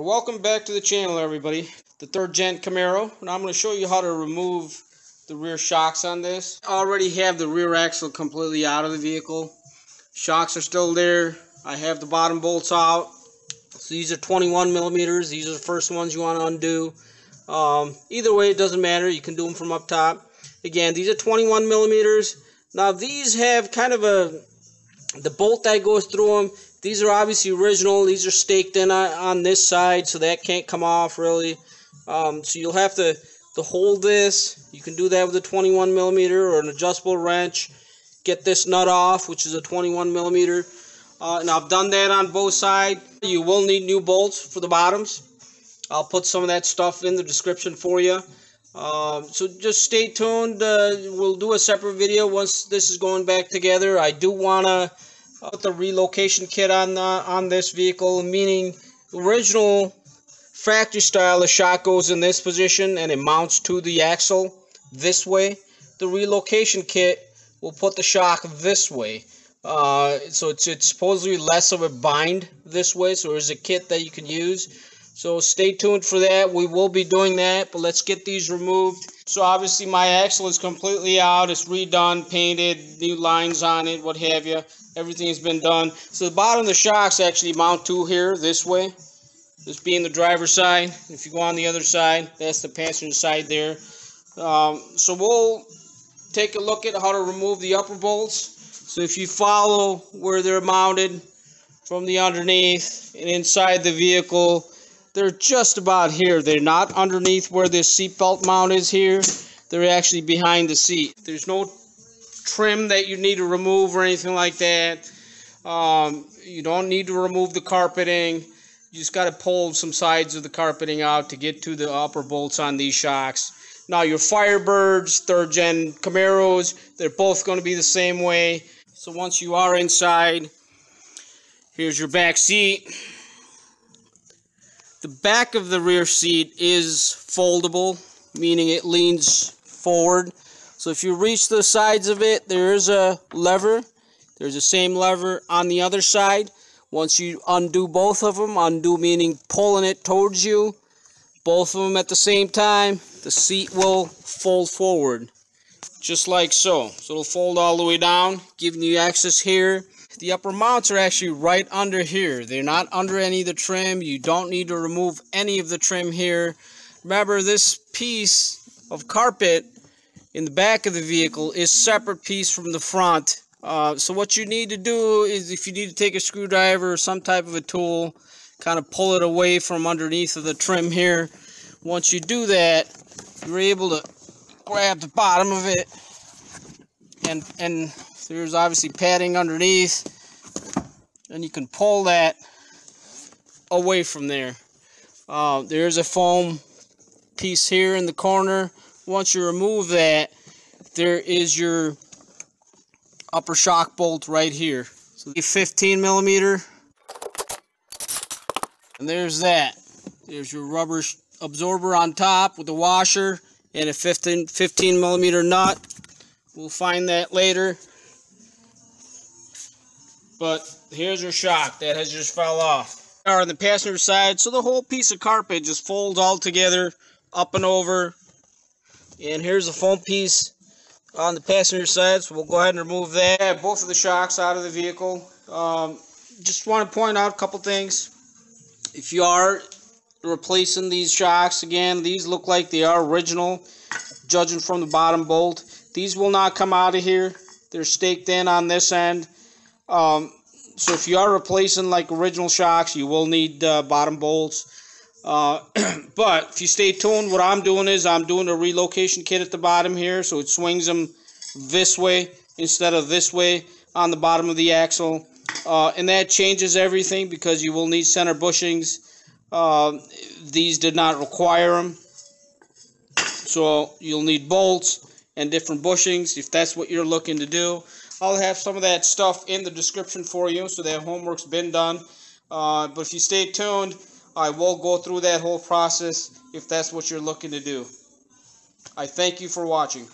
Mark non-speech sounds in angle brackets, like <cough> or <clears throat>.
or welcome back to the channel everybody. The third gen Camaro. And I'm going to show you how to remove the rear shocks on this. I already have the rear axle completely out of the vehicle. Shocks are still there. I have the bottom bolts out. So these are 21 millimeters. These are the first ones you want to undo. Um, either way it doesn't matter. You can do them from up top. Again these are 21 millimeters. Now these have kind of a the bolt that goes through them these are obviously original. These are staked in on, this side, so that can't come off really. Um, so you'll have to, to hold this. You can do that with a 21 millimeter or an adjustable wrench. Get this nut off, which is a 21 millimeter. Uh, and I've done that on both sides. You will need new bolts for the bottoms. I'll put some of that stuff in the description for you. Um, so just stay tuned. Uh, we'll do a separate video once this is going back together. I do want to the relocation kit on uh, on this vehicle, meaning original factory style, the shock goes in this position and it mounts to the axle this way. The relocation kit will put the shock this way. Uh, so it's, it's supposedly less of a bind this way, so there's a kit that you can use. So stay tuned for that. We will be doing that, but let's get these removed. So obviously my axle is completely out. It's redone, painted, new lines on it, what have you. Everything has been done. So the bottom of the shocks actually mount to here, this way. This being the driver's side. If you go on the other side, that's the passenger side there. Um, so we'll take a look at how to remove the upper bolts. So if you follow where they're mounted from the underneath and inside the vehicle, they're just about here. They're not underneath where this seatbelt mount is here. They're actually behind the seat. There's no trim that you need to remove or anything like that. Um, you don't need to remove the carpeting. You just got to pull some sides of the carpeting out to get to the upper bolts on these shocks. Now your Firebirds, third gen Camaros, they're both going to be the same way. So once you are inside, here's your back seat. The back of the rear seat is foldable, meaning it leans forward. So if you reach the sides of it, there is a lever. There's the same lever on the other side. Once you undo both of them, undo meaning pulling it towards you, both of them at the same time, the seat will fold forward. Just like so. So it'll fold all the way down, giving you access here the upper mounts are actually right under here. They're not under any of the trim. You don't need to remove any of the trim here. Remember, this piece of carpet in the back of the vehicle is separate piece from the front. Uh, so what you need to do is if you need to take a screwdriver or some type of a tool, kind of pull it away from underneath of the trim here. Once you do that, you're able to grab the bottom of it and and there's obviously padding underneath. And you can pull that away from there. Uh, there's a foam piece here in the corner. Once you remove that there is your upper shock bolt right here. So the 15 millimeter and there's that. There's your rubber absorber on top with the washer and a 15, 15 millimeter nut. We'll find that later but here's your shock that has just fell off. Are on the passenger side, so the whole piece of carpet just folds all together, up and over. And here's the foam piece on the passenger side, so we'll go ahead and remove that. Both of the shocks out of the vehicle. Um, just want to point out a couple things. If you are replacing these shocks, again, these look like they are original, judging from the bottom bolt. These will not come out of here. They're staked in on this end. Um, so if you are replacing like original shocks, you will need uh, bottom bolts. Uh, <clears throat> but if you stay tuned, what I'm doing is I'm doing a relocation kit at the bottom here, so it swings them this way instead of this way on the bottom of the axle. Uh, and that changes everything because you will need center bushings. Uh, these did not require them. So you'll need bolts and different bushings if that's what you're looking to do. I'll have some of that stuff in the description for you so that homework's been done. Uh, but if you stay tuned, I will go through that whole process if that's what you're looking to do. I thank you for watching.